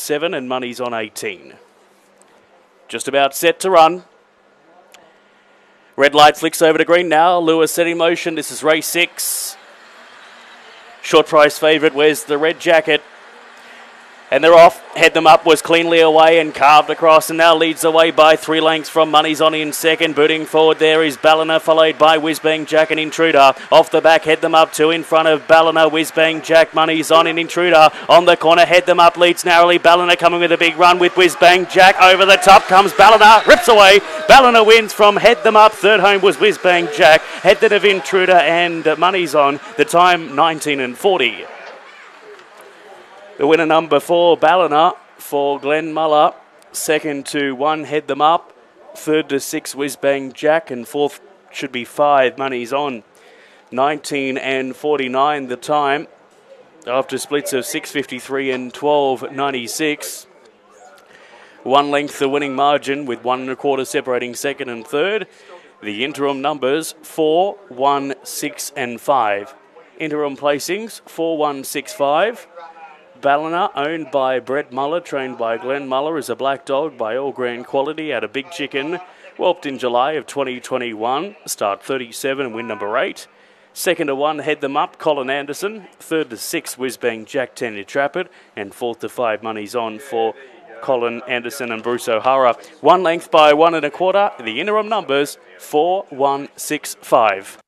seven and money's on 18. Just about set to run. Red light flicks over to green now. Lewis set in motion. This is race six. Short price favourite. Where's the red jacket? And they're off. Head them up was cleanly away and carved across and now leads the way by three lengths from Money's on in second. Booting forward there is Ballina followed by Whizbang Jack and Intruder. Off the back, head them up two in front of Ballina, Whizbang Jack. Money's on in Intruder. On the corner, head them up, leads narrowly. Ballina coming with a big run with Whizbang Jack. Over the top comes Ballina, rips away. Ballina wins from head them up. Third home was Whizbang Jack. Head of Intruder and Money's on. The time 19 and 40. The winner number four, Ballina for Glenn Muller. Second to one, Head Them Up. Third to six, Whizbang Jack. And fourth should be five, Money's On. 19 and 49 the time after splits of 6.53 and 12.96. One length the winning margin with one and a quarter separating second and third. The interim numbers 4, 1, 6, and 5. Interim placings 4, 1, 6, 5. Ballina, owned by Brett Muller, trained by Glenn Muller, is a black dog by all grand quality at a big chicken. Whelped in July of 2021. Start 37 and win number 8. Second to one, head them up, Colin Anderson. Third to six, Whizbang Jack 10 to trap it. And fourth to five, money's on for Colin Anderson and Bruce O'Hara. One length by one and a quarter. The interim numbers four, one, six, five.